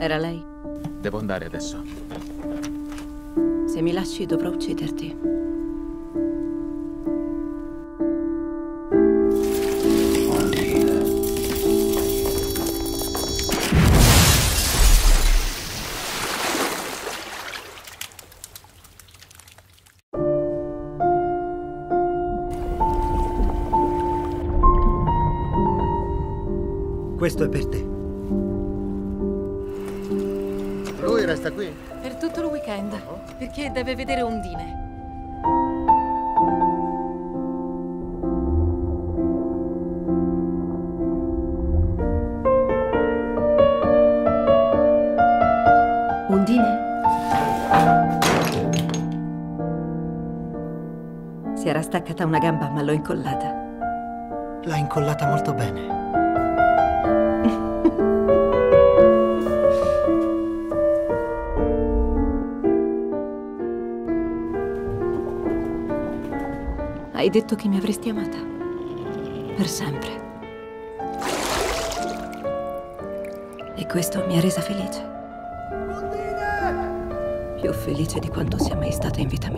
Era lei? Devo andare adesso. Se mi lasci dovrò ucciderti. Questo è per te. Lui resta qui? Per tutto il weekend, perché deve vedere Ondine. Ondine? Si era staccata una gamba, ma l'ho incollata. L'ha incollata molto bene. Hai detto che mi avresti amata. Per sempre. E questo mi ha resa felice. Più felice di quanto sia mai stata in vita mia.